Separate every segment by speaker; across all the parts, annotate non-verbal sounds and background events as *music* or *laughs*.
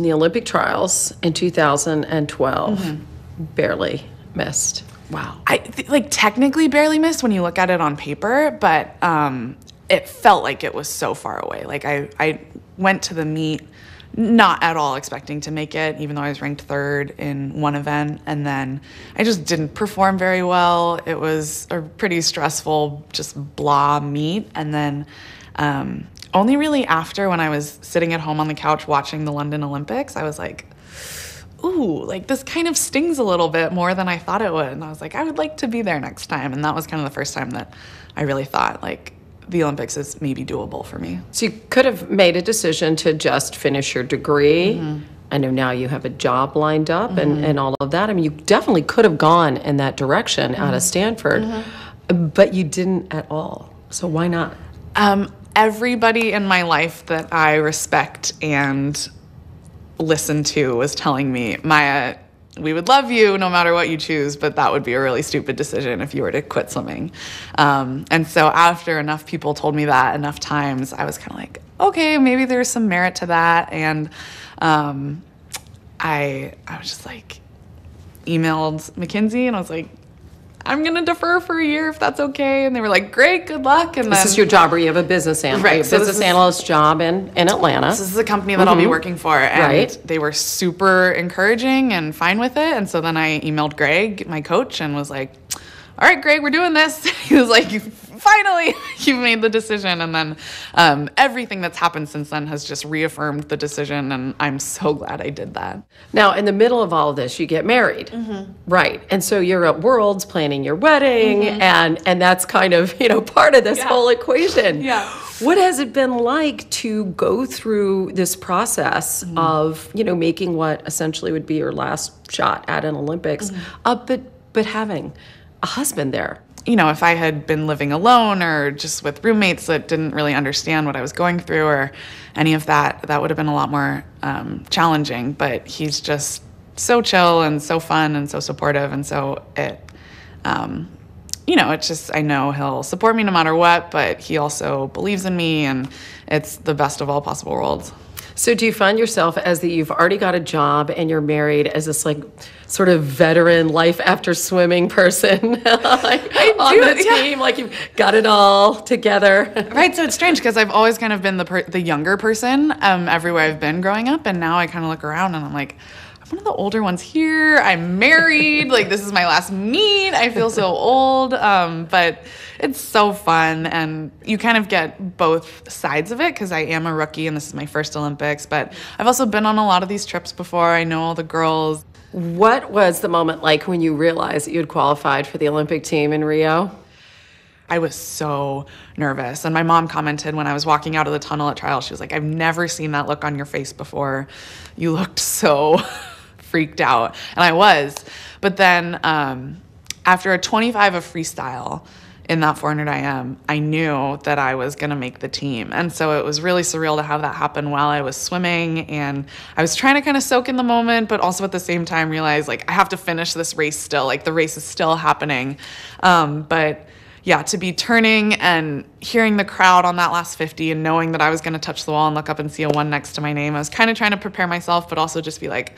Speaker 1: in the Olympic trials in 2012. Barely missed. Wow.
Speaker 2: I th- like technically barely missed when you look at it on paper, but um, it felt like it was so far away. Like I, I went to the meet not at all expecting to make it, even though I was ranked third in one event, and then I just didn't perform very well. It was a pretty stressful, just blah meet, and then um, only really after when I was sitting at home on the couch watching the London Olympics, I was like ooh, like this kind of stings a little bit more than I thought it would. And I was like, I would like to be there next time. And that was kind of the first time that I really thought like the Olympics is maybe doable for me.
Speaker 1: So you could have made a decision to just finish your degree. Mm-hmm. I know now you have a job lined up and, mm-hmm. and all of that. I mean, you definitely could have gone in that direction out of mm-hmm. Stanford, but you didn't at all. So why not?
Speaker 2: Um, everybody in my life that I respect and listen to was telling me, Maya, we would love you no matter what you choose, but that would be a really stupid decision if you were to quit swimming. Um, and so after enough people told me that enough times, I was kind of like, okay, maybe there's some merit to that. And um, I, I was just like, emailed McKinsey and I was like, I'm gonna defer for a year if that's okay. And they were like, great, good luck. And
Speaker 1: This
Speaker 2: then
Speaker 1: is your job where you have a business analyst,
Speaker 2: Right, so
Speaker 1: business
Speaker 2: is-
Speaker 1: analyst job in, in Atlanta.
Speaker 2: this is the company that I'll be mm-hmm. working for. And
Speaker 1: Right.
Speaker 2: they were super encouraging and fine with it. And so then I emailed Greg, my coach, and was like, all right, Greg, we're doing this. *laughs* He was like, finally, *laughs* you made the decision. And then um, everything that's happened since then has just reaffirmed the decision. And I'm so glad I did that.
Speaker 1: Now, in the middle of all of this, you get married, right? And so you're at Worlds planning your wedding, and and that's kind of you know part of this whole equation.
Speaker 2: Yeah.
Speaker 1: What has it been like to go through this process of you know making what essentially would be your last shot at an Olympics, uh, but but having a husband there?
Speaker 2: you know, if I had been living alone or just with roommates that didn't really understand what I was going through or any of that, that would have been a lot more um, challenging. But he's just so chill and so fun and so supportive. And so it, um, you know, it's just, I know he'll support me no matter what, but he also believes in me and it's the best of all possible worlds.
Speaker 1: So do you find yourself as that you've already got a job and you're married as this like sort of veteran life after swimming person *laughs* like, on
Speaker 2: do,
Speaker 1: the
Speaker 2: yeah.
Speaker 1: team? Like you've got it all together. *laughs*
Speaker 2: Right, so it's strange because I've always kind of been the per- the younger person um, everywhere I've been growing up, and now I kind of look around and I'm like, one of the older ones here. I'm married. like this is my last meet. I feel so old, um, but it's so fun, and you kind of get both sides of it because I am a rookie and this is my first Olympics. But I've also been on a lot of these trips before. I know all the girls.
Speaker 1: What was the moment like when you realized that you had qualified for the Olympic team in Rio?
Speaker 2: I was so nervous. And my mom commented when I was walking out of the tunnel at trial, she was like, I've never seen that look on your face before. You looked so freaked out. And I was. But then um, after a 25 of freestyle, in that 400 IM, I knew that I was going to make the team. And so it was really surreal to have that happen while I was swimming. And I was trying to kind of soak in the moment, but also at the same time realize like I have to finish this race still. Like the race is still happening. Um, but yeah, to be turning and hearing the crowd on that last 50 and knowing that I was going to touch the wall and look up and see a one next to my name, I was kind of trying to prepare myself, but also just be like,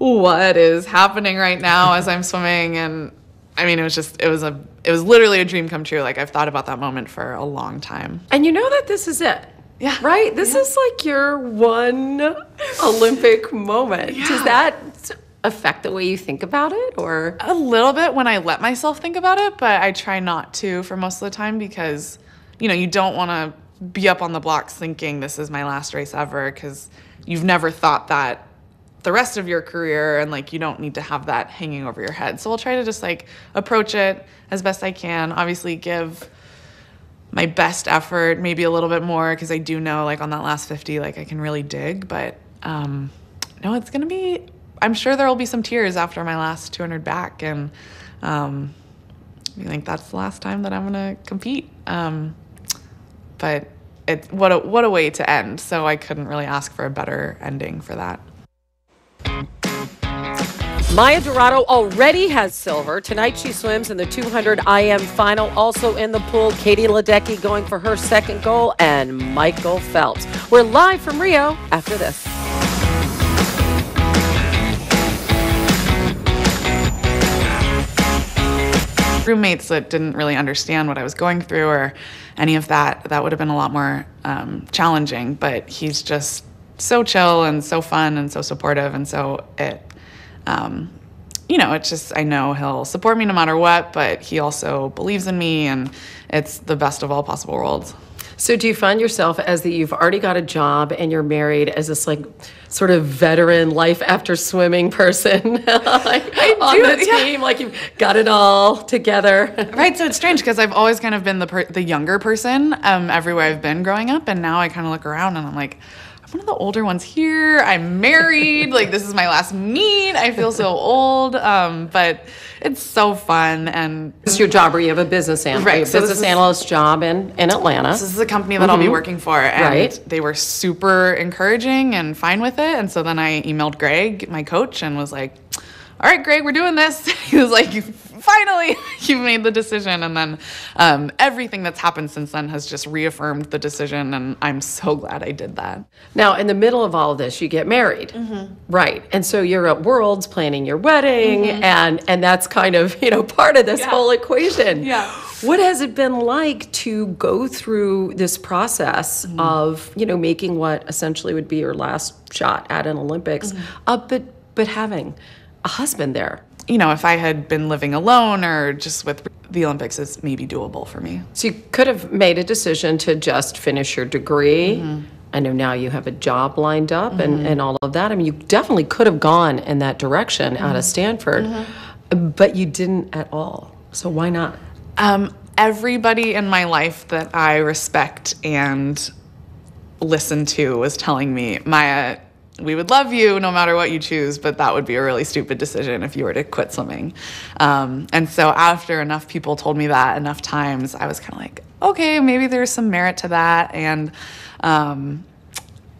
Speaker 2: what is happening right now as I'm swimming? And I mean, it was just, it was a, it was literally a dream come true. Like I've thought about that moment for a long time.
Speaker 1: And you know that this is it.
Speaker 2: Yeah.
Speaker 1: Right? This is like your one Olympic moment. Does that affect the way you think about it or
Speaker 2: A little bit when I let myself think about it, but I try not to for most of the time because, you know, you don't want to be up on the blocks thinking this is my last race ever because you've never thought that the rest of your career and like you don't need to have that hanging over your head. So I'll try to just like approach it as best I can. Obviously, give my best effort, maybe a little bit more because I do know like on that last 50, like I can really dig. But um, no, it's gonna be. I'm sure there will be some tears after my last 200 back, and um, I think that's the last time that I'm gonna compete. Um, but it what a what a way to end. So I couldn't really ask for a better ending for that.
Speaker 1: Maya DiRado already has silver. Tonight she swims in the 200 IM final. Also in the pool, Katie Ledecky going for her second goal and Michael Phelps. We're live from Rio after this.
Speaker 2: Roommates that didn't really understand what I was going through or any of that, that would have been a lot more um, challenging. But he's just so chill and so fun and so supportive. And so it um, you know, it's just, I know he'll support me no matter what, but he also believes in me and it's the best of all possible worlds.
Speaker 1: So do you find yourself as that you've already got a job and you're married as this like sort of veteran life after swimming person *laughs* like on
Speaker 2: do,
Speaker 1: the
Speaker 2: yeah.
Speaker 1: team, like you've got it all together? *laughs*
Speaker 2: Right, so it's strange because I've always kind of been the per- the younger person um, everywhere I've been growing up, and now I kind of look around and I'm like, one of the older ones here. I'm married. *laughs* like this is my last meet. I feel so old, um, but it's so fun and.
Speaker 1: It's your job where you have a business analyst,
Speaker 2: Right, so
Speaker 1: business
Speaker 2: is-
Speaker 1: analyst job in, in Atlanta.
Speaker 2: This is a company that I'll be working for, and
Speaker 1: Right.
Speaker 2: they were super encouraging and fine with it. And so then I emailed Greg, my coach, and was like, "All right, Greg, we're doing this." *laughs* He was like, "Finally, *laughs* you've made the decision." And then um, everything that's happened since then has just reaffirmed the decision, and I'm so glad I did that.
Speaker 1: Now, in the middle of all of this, you get married,
Speaker 2: Mm-hmm.
Speaker 1: right? And so you're at Worlds planning your wedding, and and that's kind of you know part of this whole equation.
Speaker 2: Yeah.
Speaker 1: What has it been like to go through this process
Speaker 2: Mm-hmm.
Speaker 1: of you know making what essentially would be your last shot at an Olympics,
Speaker 2: Mm-hmm.
Speaker 1: uh, but but having a husband there?
Speaker 2: You know, if I had been living alone or just with the Olympics, it's maybe doable for me.
Speaker 1: So you could have made a decision to just finish your degree.
Speaker 2: Mm-hmm.
Speaker 1: I know now you have a job lined up and, and all of that. I mean, you definitely could have gone in that direction out
Speaker 2: Mm-hmm.
Speaker 1: of Stanford, but you didn't at all. So why not?
Speaker 2: Um, everybody in my life that I respect and listen to was telling me, Maya, we would love you no matter what you choose, but that would be a really stupid decision if you were to quit swimming. Um, and so after enough people told me that enough times, I was kind of like, okay, maybe there's some merit to that. And um,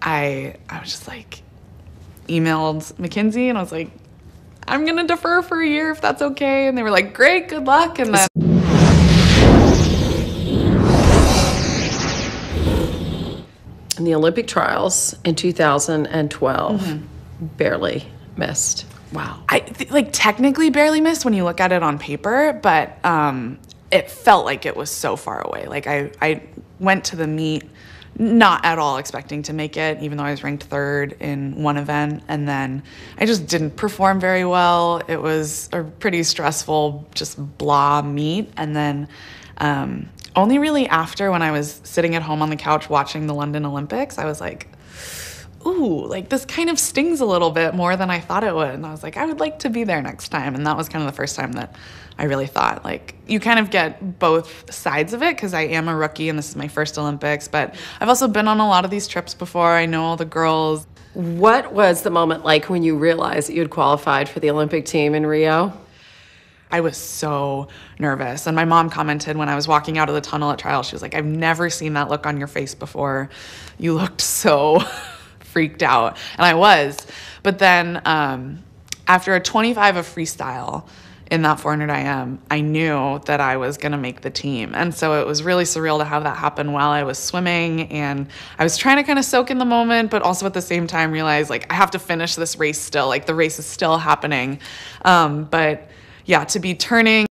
Speaker 2: I, I was just like, emailed McKinsey and I was like, I'm gonna defer for a year if that's okay. And they were like, great, good luck. And then
Speaker 1: In the Olympic trials in 2012,
Speaker 2: Mm-hmm.
Speaker 1: barely missed. Wow.
Speaker 2: I th- like technically barely missed when you look at it on paper, but um, it felt like it was so far away. Like I, I went to the meet not at all expecting to make it, even though I was ranked third in one event, and then I just didn't perform very well. It was a pretty stressful, just blah meet, and then. Um, only really after when I was sitting at home on the couch watching the London Olympics, I was like, ooh, like this kind of stings a little bit more than I thought it would. And I was like, I would like to be there next time. And that was kind of the first time that I really thought, like, you kind of get both sides of it because I am a rookie and this is my first Olympics. But I've also been on a lot of these trips before. I know all the girls.
Speaker 1: What was the moment like when you realized that you had qualified for the Olympic team in Rio?
Speaker 2: I was so nervous. And my mom commented when I was walking out of the tunnel at trial, she was like, I've never seen that look on your face before. You looked so *laughs* freaked out. And I was. But then um, after a 25 of freestyle in that 400 IM, I knew that I was going to make the team. And so it was really surreal to have that happen while I was swimming. And I was trying to kind of soak in the moment, but also at the same time realize like I have to finish this race still. Like the race is still happening. Um, but yeah, to be turning